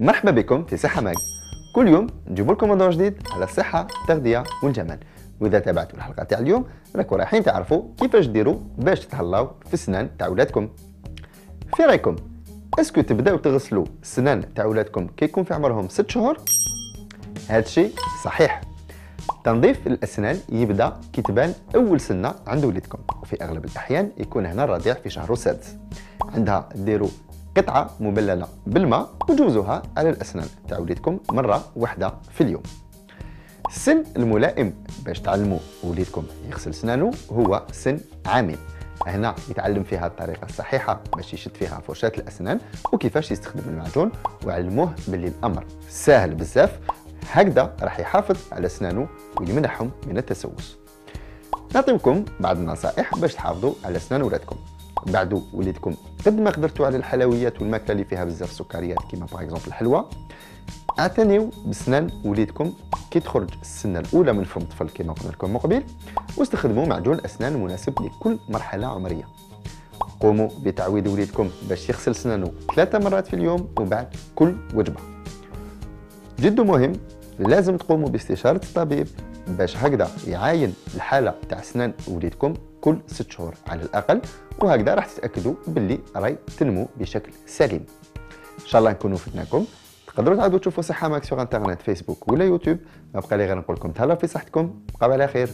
مرحبا بكم في صحة ماج كل يوم نجيب لكم موضوع جديد على الصحة التغذية والجمال. وإذا تابعتوا الحلقة تاع اليوم راكم رايحين تعرفوا كيفاش ديروا باش تتهلاو في السنان تاع ولادكم. في رأيكم اسكو تبداو تغسلوا السنان تاع ولادكم كي يكون في عمرهم 6 شهور؟ هذا الشيء صحيح. تنظيف الأسنان يبدأ كي تبان أول سنة عند وليدكم. وفي أغلب الأحيان يكون هنا الرضيع في شهره السادس. عندها ديروا قطعة مبللة بالماء وجوزوها على الأسنان. تاع وليدكم مرة واحدة في اليوم. السن الملائم. باش تعلموا وليدكم يغسل سنانه هو سن عامين هنا يتعلم فيها الطريقة الصحيحة باش يشد فيها فرشاة الأسنان وكيفاش يستخدم المعجون. وعلموه باللي الأمر سهل بزاف. هكذا راح يحافظ على أسنانه ويمنحهم من التسوس. نعطيكم بعض النصائح باش تحافظوا على أسنان ولادكم. بعدو وليدكم قد ما قدرتوا على الحلويات والماكلة اللي فيها بزاف سكريات كيما par exemple الحلوى. أعتنيو بسنان وليدكم كي تخرج السنة الأولى من فم الطفل كما قلنا لكم مقبل واستخدموا معجون أسنان مناسب لكل مرحلة عمرية. قوموا بتعويد وليدكم باش يغسل سنانه ثلاثة مرات في اليوم وبعد كل وجبة. جد مهم لازم تقوموا باستشارة الطبيب باش هكذا يعاين الحالة تاع سنان وليدكم كل ست شهور على الأقل وهكذا راح تتأكدوا باللي راي تنمو بشكل سليم. إن شاء الله نكونوا فدناكم. تقدروا تعودوا تشوفوا صحة mag sur internet فيسبوك ولا يوتيوب. ما بقى لي غير نقول لكم تهلاو في صحتكم. بقاو على خير.